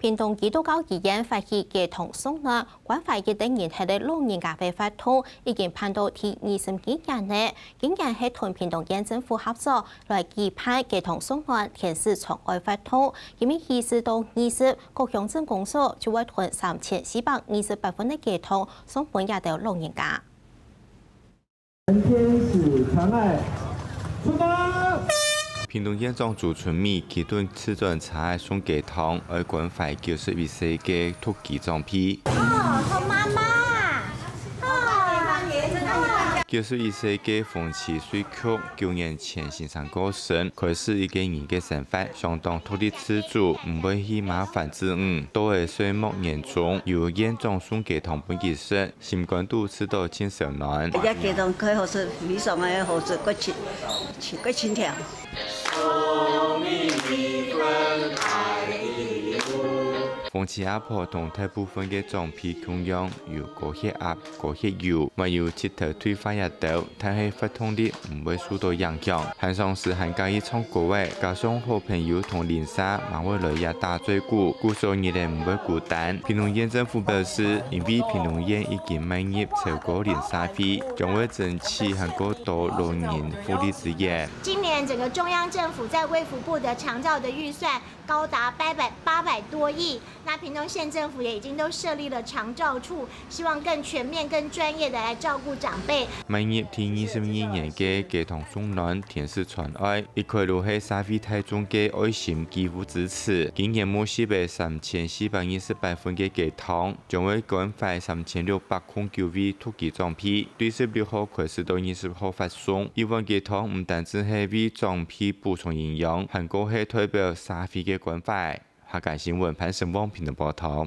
屏东基督教医院发起系统送暖，关怀一等年系的老人家被发通，已经判到第二十几年呢。今年系同屏东县政府合作来举办系统送暖天使宠爱发通，今年二十到二十，各乡镇公所就会囤三千四百二十八分的系统送本家的老人家。天使长爱，出发！平东县长朱春米几顿吃顿茶送给汤，而关怀九十一岁嘅土鸡装批。九十一岁嘅风起水曲九年前先生过身，开始一个人嘅生活相当脱离自主，唔会去麻烦子女。到二岁末年中，由严重送给糖本结石，心肝肚吃到青少年。一给糖开好是非常嘅好是骨轻，骨轻条。风起阿婆同大部分嘅装皮供应有高血压、高血油，还有舌头退化一道，但系发通力唔会受到影响。汉上时还介意唱歌位，加上好朋友同连沙，还会来也打嘴鼓，故所以哋唔会孤单。平龙县政府表示，因为平龙县已经满入超过连沙费，将会争取很多多老人福利资源。今年整个中央政府在卫福部的长照的预算高达八百八百多亿。那屏东县政府也已经都设立了长照处，希望更全面、更专业的来照顾长辈。每年第二十二年嘅给同送暖天使传爱，一块落喺沙费台中嘅爱心几乎支持。今年募四百三千四百二十八份嘅鸡汤，将会关怀三千六百空九位土鸡装批，对十六号开始到二十号发送。一份给糖唔单止系为装批补充营养，还个系代表沙费嘅关怀。下届新闻潘胜旺平的波涛。